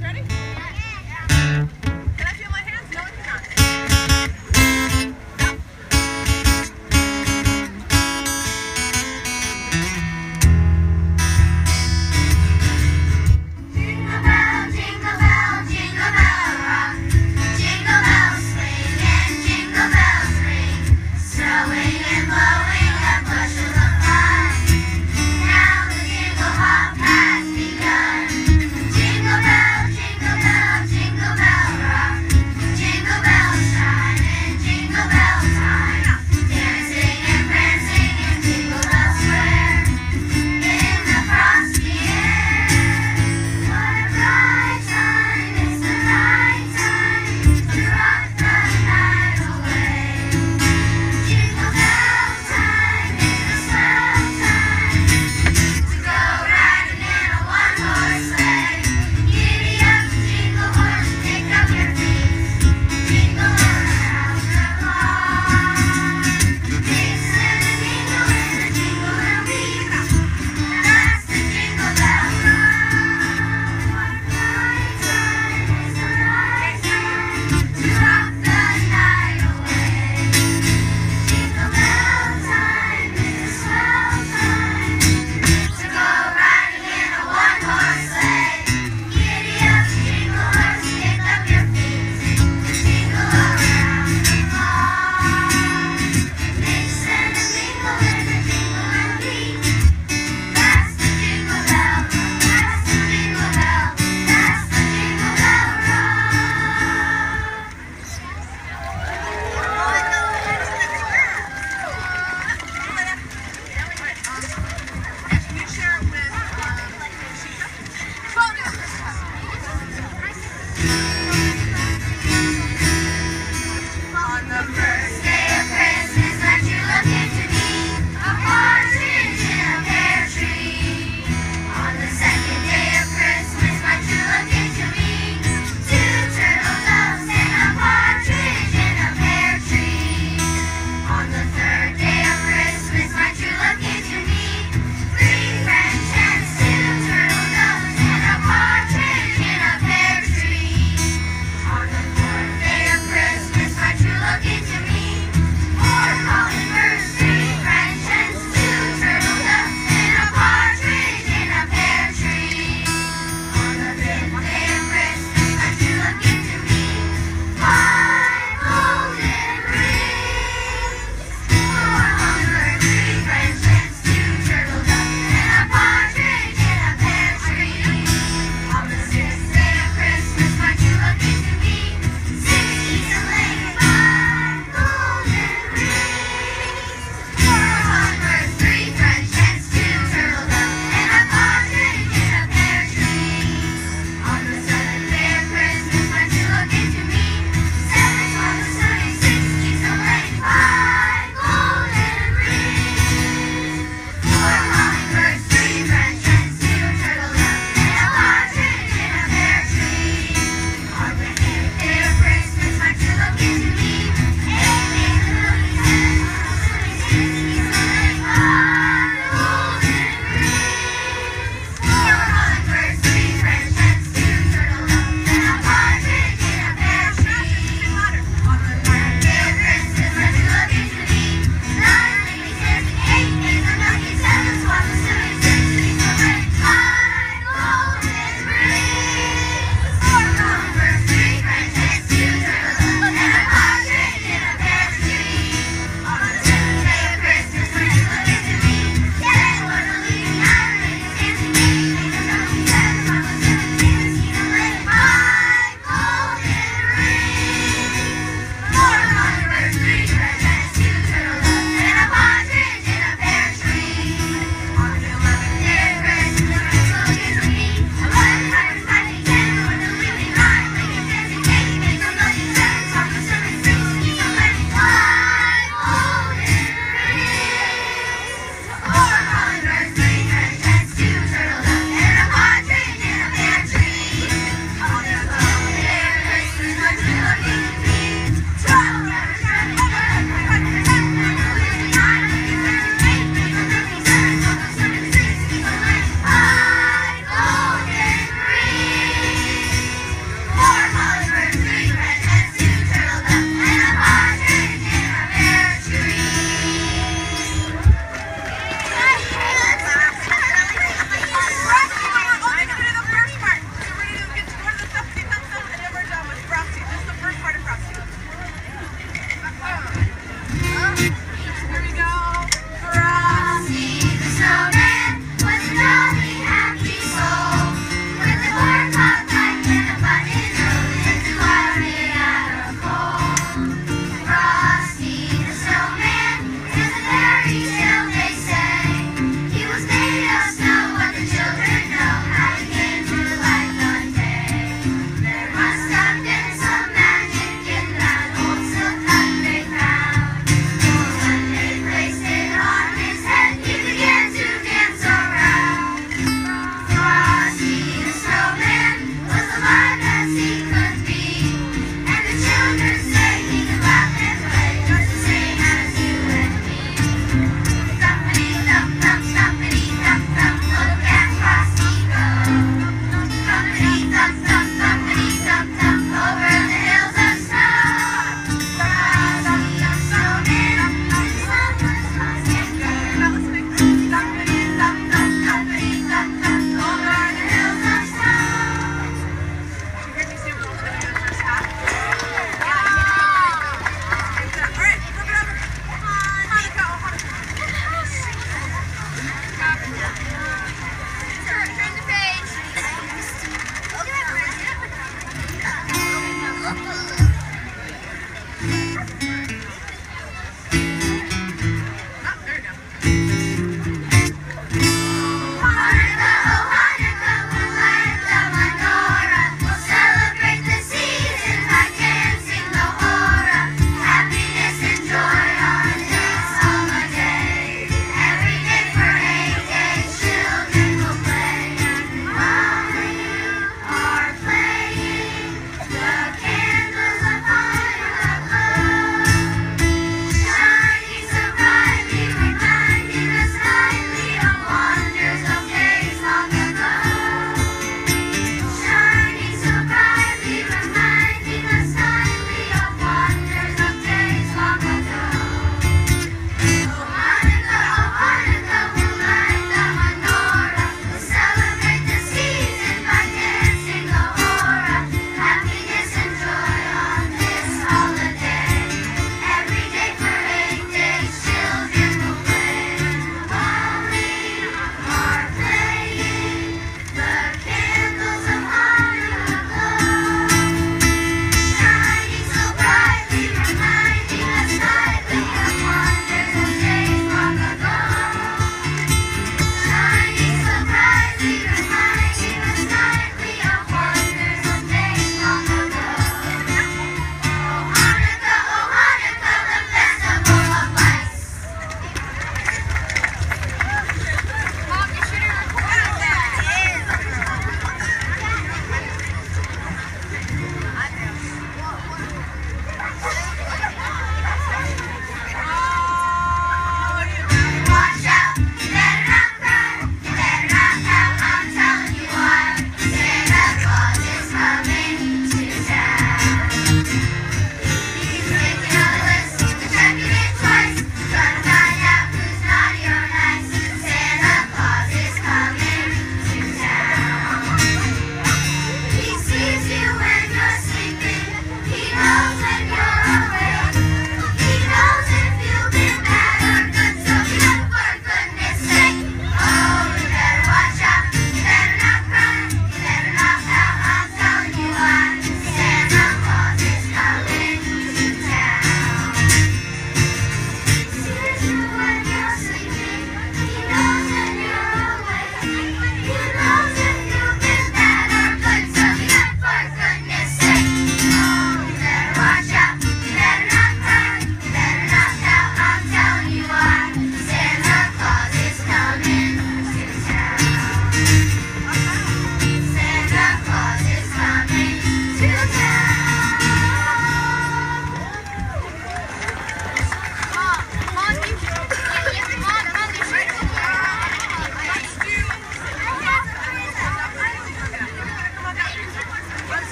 guys ready?